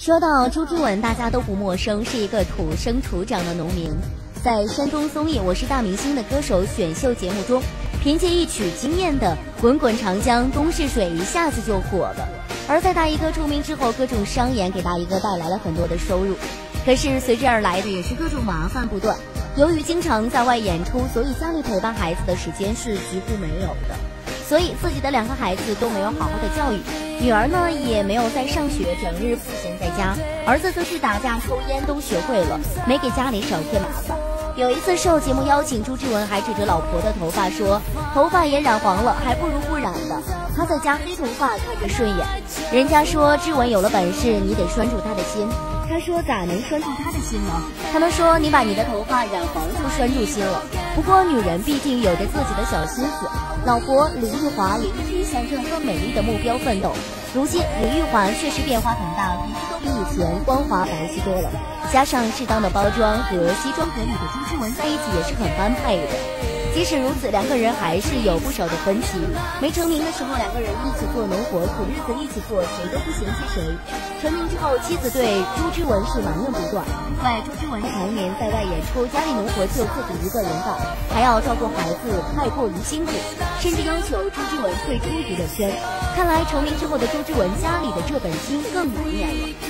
说到朱之文，大家都不陌生，是一个土生土长的农民。在山东综艺《我是大明星》的歌手选秀节目中，凭借一曲惊艳的《滚滚长江东逝水》，一下子就火了。而在大衣哥出名之后，各种商演给大衣哥带来了很多的收入，可是随之而来的也是各种麻烦不断。由于经常在外演出，所以家里陪伴孩子的时间是几乎没有的，所以自己的两个孩子都没有好好的教育。女儿呢也没有在上学，整日赋闲在家；儿子则是打架、抽烟都学会了，没给家里少添麻烦。有一次受节目邀请，朱之文还指着老婆的头发说：“头发也染黄了，还不如不染的。”他在家黑头发看着顺眼。人家说之文有了本事，你得拴住他的心。他说咋能拴住他的心呢？他们说你把你的头发染黄就拴住心了。不过女人毕竟有着自己的小心思。老婆李玉华也一心向着更美丽的目标奋斗。如今李玉华确实变化很大，皮肤都比以前光滑白皙多了。加上适当的包装和西装革履的朱之文在一起也是很般配的。即使如此，两个人还是有不少的分歧。没成名的时候，两个人一起做农活，苦日子一起过，谁都不嫌弃谁。成名之后，妻子对朱之文是埋怨不断，怪朱之文常年在外演出，家里农活就自己一个人干，还要照顾孩子，太过于辛苦，甚至要求朱之文退出娱乐圈。看来成名之后的朱之文，家里的这本金更难念了。